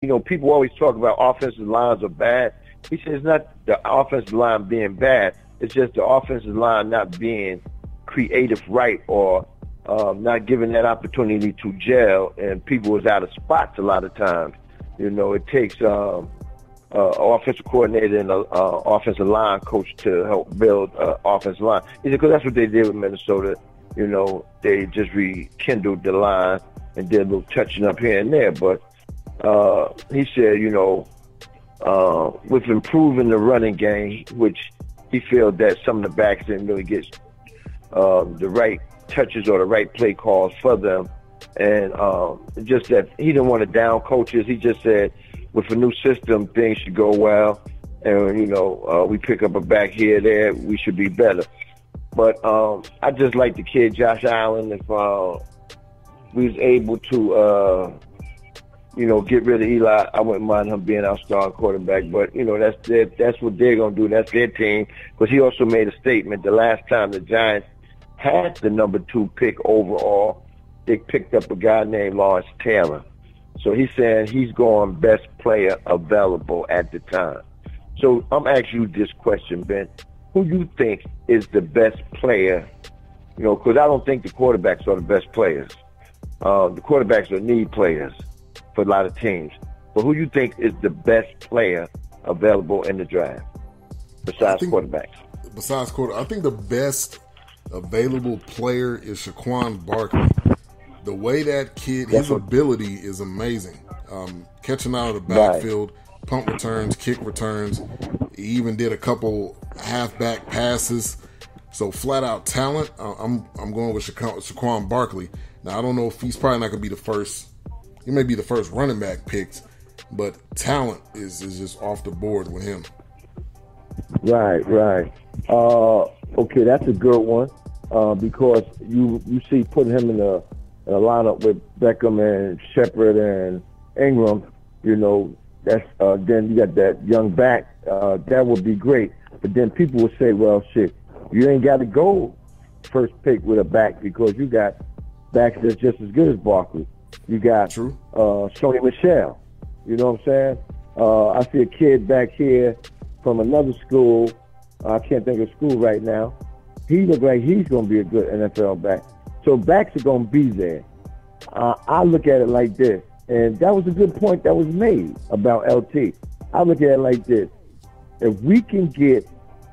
you know, people always talk about offensive lines are bad. He says it's not the offensive line being bad. It's just the offensive line not being creative right or um, not giving that opportunity to gel, and people was out of spots a lot of times. You know, it takes um, uh, offensive coordinator and a uh, offensive line coach to help build uh, offensive line. Because that's what they did with Minnesota. You know, they just rekindled the line and did a little touching up here and there. But uh, he said, you know, uh, with improving the running game, which he felt that some of the backs didn't really get uh, the right touches or the right play calls for them. And um, just that he didn't want to down coaches. He just said, with a new system, things should go well. And, you know, uh, we pick up a back here, there, we should be better. But um, I just like the kid, Josh Allen. If uh, we was able to, uh, you know, get rid of Eli, I wouldn't mind him being our starting quarterback. But you know, that's their, that's what they're gonna do. That's their team. Because he also made a statement the last time the Giants had the number two pick overall, they picked up a guy named Lawrence Taylor. So he's saying he's going best player available at the time. So I'm asking you this question, Ben. Who you think is the best player? You know, because I don't think the quarterbacks are the best players. Uh, the quarterbacks are need players for a lot of teams. But who you think is the best player available in the draft besides think, quarterbacks? Besides quarter, I think the best available player is Saquon Barkley. The way that kid, his ability is amazing. Um, catching out of the backfield, right. punt returns, kick returns. He even did a couple halfback passes. So flat out talent. Uh, I'm I'm going with Sha- Saquon Barkley. Now I don't know if he's probably not going to be the first. He may be the first running back picked, but talent is is just off the board with him. Right, right. Uh, okay, that's a good one uh, because you you see putting him in a, in a lineup with Beckham and Shepard and Ingram, you know, that's uh, then you got that young back. Uh, that would be great. But then people would say, well, shit, you ain't got to go first pick with a back because you got backs that's just as good as Barkley. You got True. Uh, Sony Michel. You know what I'm saying? Uh, I see a kid back here from another school. I can't think of school right now. He looks like he's going to be a good NFL back. So backs are going to be there. Uh, I look at it like this, and that was a good point that was made about LT. I look at it like this: if we can get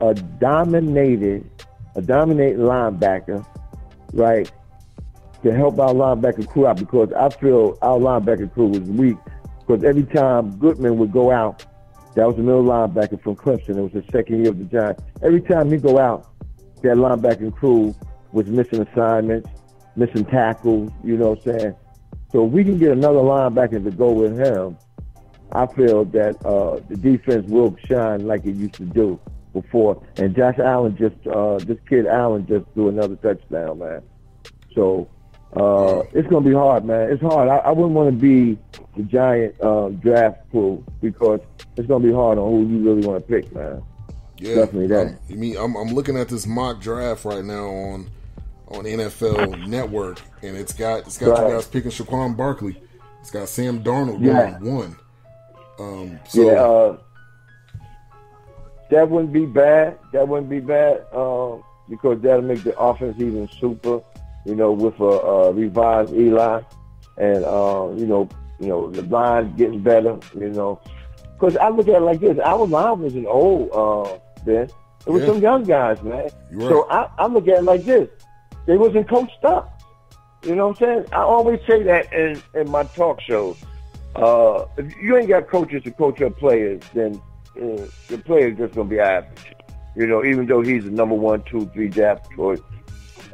a dominated, a dominated linebacker, right, to help our linebacker crew out, because I feel our linebacker crew was weak. Because every time Goodman would go out, that was the middle linebacker from Clemson. It was the second year of the Giants. Every time he go out, that linebacking crew was missing assignments, missing tackles, you know what I'm saying? So if we can get another linebacker to go with him, I feel that uh, the defense will shine like it used to do before. And Josh Allen just, uh, this kid Allen just threw another touchdown, man. So uh, it's going to be hard, man. It's hard. I, I wouldn't want to be the giant uh, draft pool because it's going to be hard on who you really want to pick, man. Yeah, definitely that. I mean, I'm, I'm looking at this mock draft right now on on NFL Network, and it's got it's got right. you guys picking Saquon Barkley. It's got Sam Darnold yeah. going one. Um, so, yeah, uh, that wouldn't be bad. That wouldn't be bad uh, because that'll make the offense even super. You know, with a, a revised Eli, and uh, you know, you know the line getting better. You know, because I look at it like this: our line wasn't old. Uh, Ben. It was yeah. some young guys, man. So I, I look at it like this. They wasn't coached up. You know what I'm saying? I always say that in, in my talk shows. Uh, if you ain't got coaches to coach up players, then uh, the player's just going to be average. You know, even though he's the number one, two, three draft choice.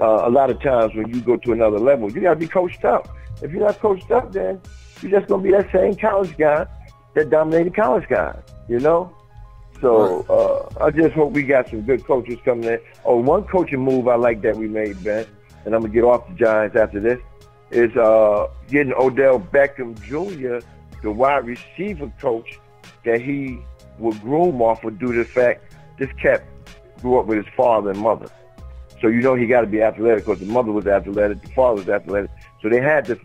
Uh, a lot of times when you go to another level, you got to be coached up. If you're not coached up, then you're just going to be that same college guy that dominated college guys, you know? So uh, I just hope we got some good coaches coming in. Oh, one coaching move I like that we made, Ben, and I'm gonna get off the Giants after this, is uh, getting Odell Beckham Jr., the wide receiver coach, that he would groom off of due to the fact this cat grew up with his father and mother. So you know he got to be athletic because the mother was athletic, the father was athletic. So they had to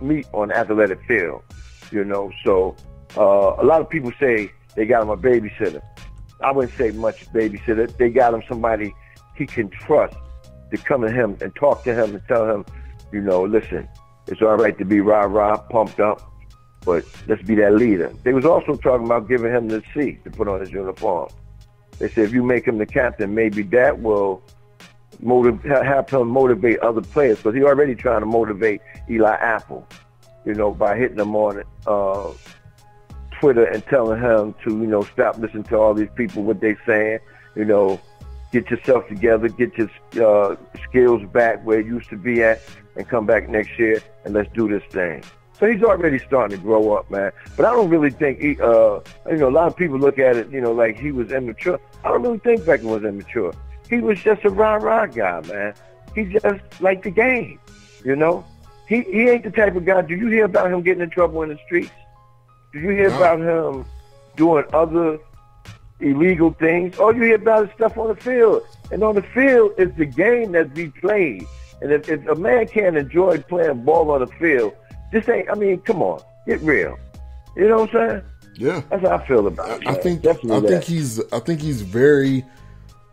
meet on athletic field, you know. So Uh, a lot of people say they got him a babysitter. I wouldn't say much babysitter. They got him somebody he can trust to come to him and talk to him and tell him, you know, listen, it's all right to be rah rah, pumped up, but let's be that leader. They was also talking about giving him the C to put on his uniform. They said if you make him the captain, maybe that will motivate, have him motivate other players because he already trying to motivate Eli Apple, you know, by hitting him on uh, Twitter and telling him to, you know, stop listening to all these people what they saying, you know, get yourself together, get your uh, skills back where it used to be at, and come back next year and let's do this thing. So he's already starting to grow up, man. But I don't really think he, uh, you know, a lot of people look at it, you know, like he was immature. I don't really think Beckham was immature. He was just a rah rah guy, man. He just liked the game, you know. He he ain't the type of guy. Do you hear about him getting in trouble in the streets? Do you hear no. about him doing other illegal things? All you hear about is stuff on the field. And on the field is the game that's be played. And if, if a man can't enjoy playing ball on the field, this ain't. I mean, come on, get real. You know what I'm saying? Yeah, that's how I feel about it. I, I think Definitely I that. think he's I think he's very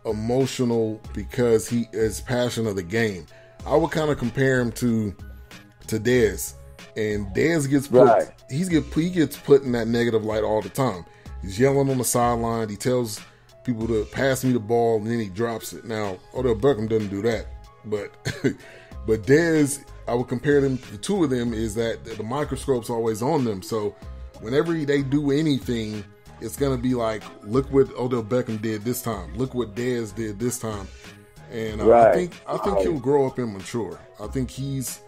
emotional because he is passion of the game. I would kind of compare him to to Dez, and Dez gets put right. he's get he gets put in that negative light all the time. He's yelling on the sideline. He tells people to pass me the ball, and then he drops it. Now Odell Beckham doesn't do that, but but Dez, I would compare them. The two of them is that the microscope's always on them, so whenever they do anything, it's gonna be like, look what Odell Beckham did this time. Look what Dez did this time. And uh, right. I think I think he'll grow up and mature. I think he's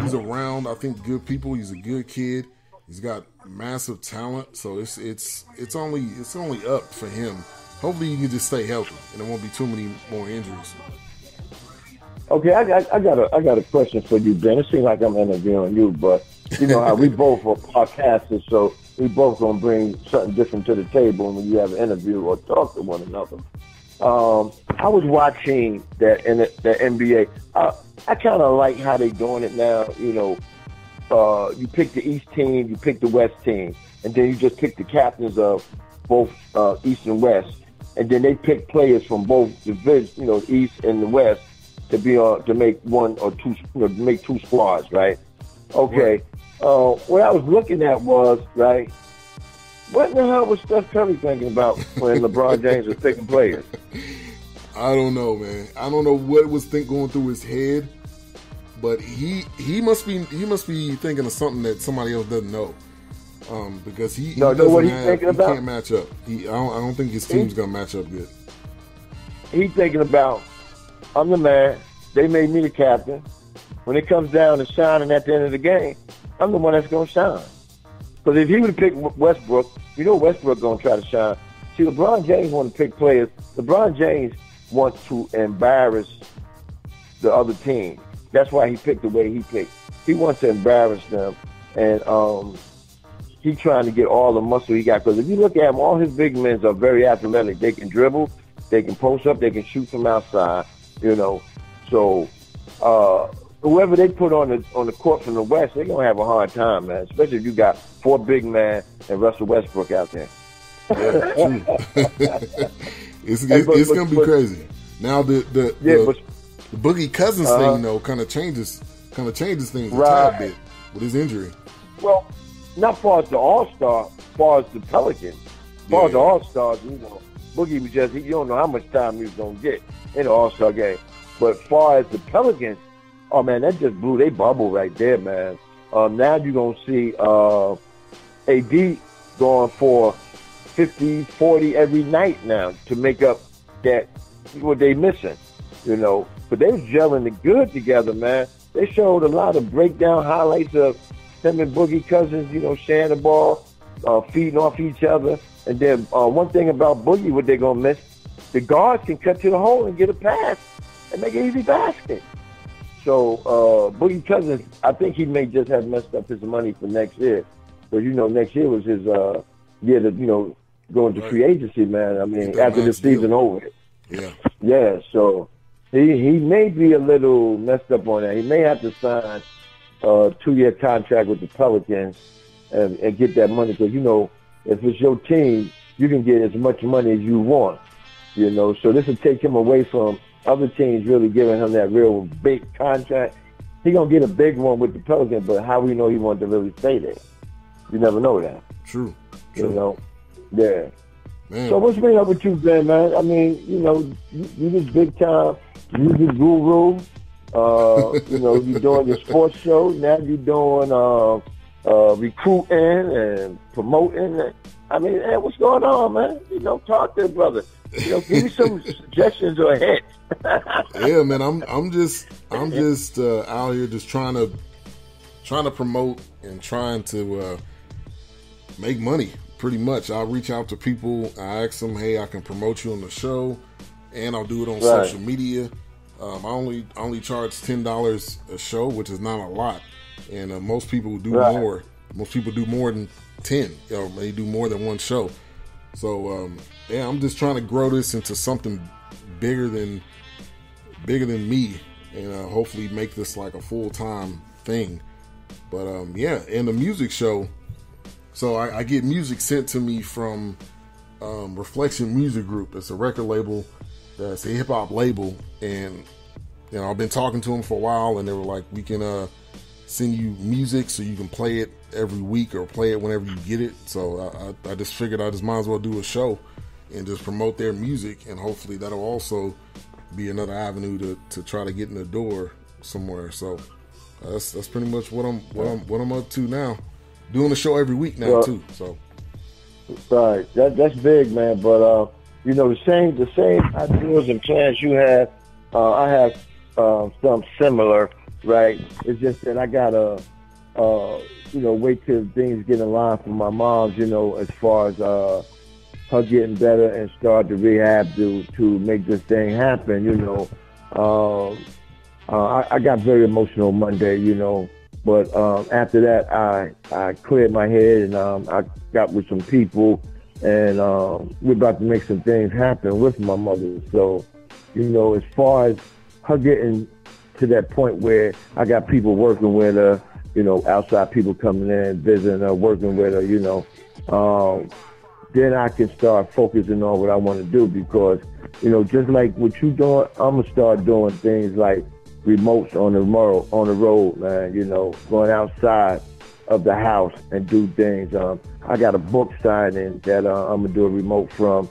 he's around. I think good people. He's a good kid. He's got massive talent. So it's it's it's only it's only up for him. Hopefully, he can just stay healthy and there won't be too many more injuries. Okay, I got I got a I got a question for you, Ben. It seems like I'm interviewing you, but you know how we both are podcasters, so we both gonna bring something different to the table when you have an interview or talk to one another. Um, I was watching that in the, the NBA. I, I kind of like how they're doing it now. You know, uh, you pick the East team, you pick the West team, and then you just pick the captains of both uh, East and West, and then they pick players from both divisions, you know, East and the West, to be on to make one or two, you know, make two squads, right? Okay. Uh, what I was looking at was right. What in the hell was Steph Curry thinking about when LeBron James was picking players? I don't know, man. I don't know what was think going through his head, but he he must be he must be thinking of something that somebody else doesn't know. Um, because he, no, he know what he's have, thinking he about? can't match up. He, I don't, I don't think his team's he, gonna match up good. He's thinking about, I'm the man. They made me the captain. When it comes down to shining at the end of the game, I'm the one that's gonna shine. Because if he would picked Westbrook, you know Westbrook gonna try to shine. See, LeBron James want to pick players. LeBron James wants to embarrass the other team. That's why he picked the way he picked. He wants to embarrass them, and um, he trying to get all the muscle he got. Because if you look at him, all his big men are very athletic. They can dribble, they can post up, they can shoot from outside. You know, so uh, whoever they put on the on the court from the West, they're gonna have a hard time, man. Especially if you got four big men and Russell Westbrook out there. it's it's, but, it's but, gonna be but, crazy. Now the the, yeah, the, the Boogie Cousins uh, thing though kind of changes kind of changes things right. a tad bit with his injury. Well, not far as the All Star, far as the Pelicans, far yeah. as the All Stars, you know, Boogie was just you don't know how much time he was gonna get in the All Star game. But far as the Pelicans, oh man, that just blew their bubble right there, man. Um, now you're gonna see uh, AD going for 50, 40 every night now to make up that what they missing, you know. But they was gelling the good together, man. They showed a lot of breakdown highlights of them and Boogie Cousins, you know, sharing the ball, uh, feeding off each other. And then uh, one thing about Boogie, what they're gonna miss, the guards can cut to the hole and get a pass and make an easy basket. So uh, Boogie Cousins, I think he may just have messed up his money for next year, because you know next year was his uh, year to you know go into free agency, man. I mean after the season deal. over. Yeah. Yeah. So he he may be a little messed up on that. He may have to sign a two year contract with the Pelicans and, and get that money because you know if it's your team, you can get as much money as you want. You know, so this will take him away from other teams really giving him that real big contract. He gonna get a big one with the Pelicans, but how we know he wants to really stay there? You never know that. True. True. You know, yeah. Man. So what's been up with you, Ben, man? I mean, you know, you, you this big time music guru. Uh, you know, you're doing your sports show. Now you're doing uh, uh, recruiting and promoting. I mean, hey, what's going on, man? You know, talk to the brother. You know, give me some suggestions or hints. Yeah, man, I'm I'm just I'm just uh, out here just trying to trying to promote and trying to uh, make money. Pretty much, I'll reach out to people. I ask them, "Hey, I can promote you on the show, and I'll do it on right. social media." Um, I only only charge ten dollars a show, which is not a lot, and uh, most people do right. more. Most people do more than ten. You know, they do more than one show. So um, yeah, I'm just trying to grow this into something bigger than bigger than me, and uh, hopefully make this like a full time thing. But um, yeah, and the music show. So I, I get music sent to me from um, Reflection Music Group. It's a record label that's a hip hop label, and you know I've been talking to them for a while, and they were like, we can uh, send you music so you can play it every week or play it whenever you get it. So I, I, I just figured I just might as well do a show and just promote their music, and hopefully that'll also be another avenue to, to try to get in the door somewhere. So uh, that's that's pretty much what I'm what I'm what I'm up to now. Doing the show every week now well, too. So right, that that's big, man. But uh, you know the same the same ideas and plans you have. Uh, I have uh, some similar, right? It's just that I gotta, uh, you know, wait till things get in line for my mom's. You know, as far as uh, her getting better and start the rehab to to make this thing happen. You know, um, uh, I, I got very emotional Monday. You know, but um, after that, I I cleared my head and um, I got with some people, and um, we're about to make some things happen with my mother. So, you know, as far as her getting to that point where I got people working with her, you know, outside people coming in, visiting her, working with her, you know. Um, then I can start focusing on what I want to do because, you know, just like what you doing, I'm gonna start doing things like remotes on the road, on the road, man. You know, going outside of the house and do things. Um, I got a book signing that uh, I'm gonna do a remote from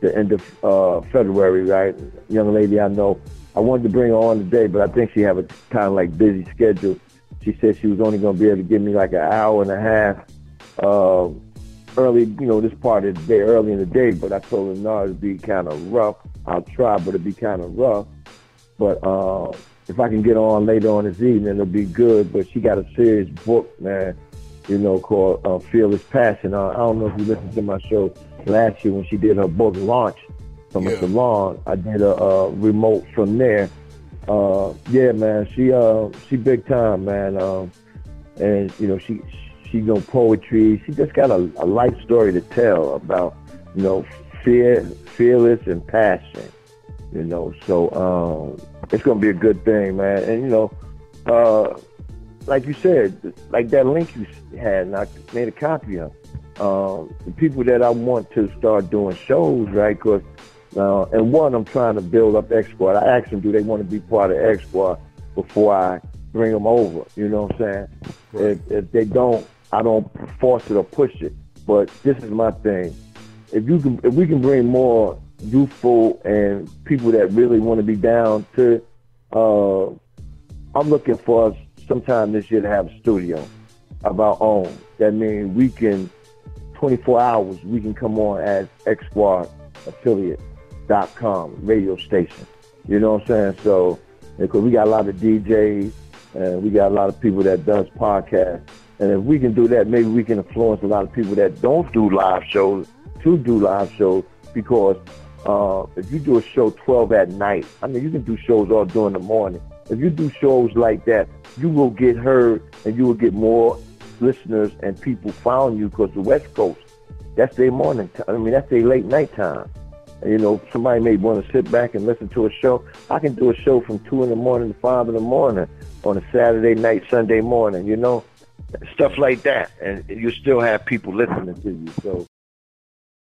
the end of uh, February, right? Young lady I know. I wanted to bring her on today, but I think she have a kind of like busy schedule. She said she was only gonna be able to give me like an hour and a half. Uh, early, you know, this part of the day, early in the day, but I told her, no, it'd be kind of rough. I'll try, but it'd be kind of rough. But uh, if I can get on later on this evening, it'll be good. But she got a serious book, man, you know, called uh, Fearless Passion. Uh, I don't know if you listened to my show last year when she did her book launch from yeah. a salon. I did a, a remote from there. Uh, yeah, man, she uh, she big time, man. Um, and you know, she she know poetry. She just got a, a life story to tell about, you know, fear, fearless and passion. You know, so um, it's gonna be a good thing, man. And you know, uh, like you said, like that link you had, and I made a copy of. Um, the people that I want to start doing shows, right? Because uh, and one, I'm trying to build up X Squad. I asked them, do they want to be part of X Squad before I bring them over? You know what I'm saying? Right. If, if they don't, I don't force it or push it. But this is my thing. If you can, if we can bring more youthful and people that really want to be down to, uh, I'm looking for us sometime this year to have a studio of our own. That means we can, 24 hours, we can come on as X affiliate.com radio station. You know what I'm saying? So, because we got a lot of DJs and we got a lot of people that does podcasts and if we can do that, maybe we can influence a lot of people that don't do live shows to do live shows because uh, if you do a show 12 at night, I mean, you can do shows all during the morning. If you do shows like that, you will get heard and you will get more listeners and people following you because the West Coast, that's their morning time. I mean, that's their late night time. You know, somebody may want to sit back and listen to a show. I can do a show from 2 in the morning to 5 in the morning on a Saturday night, Sunday morning, you know. Stuff like that, and you still have people listening to you. So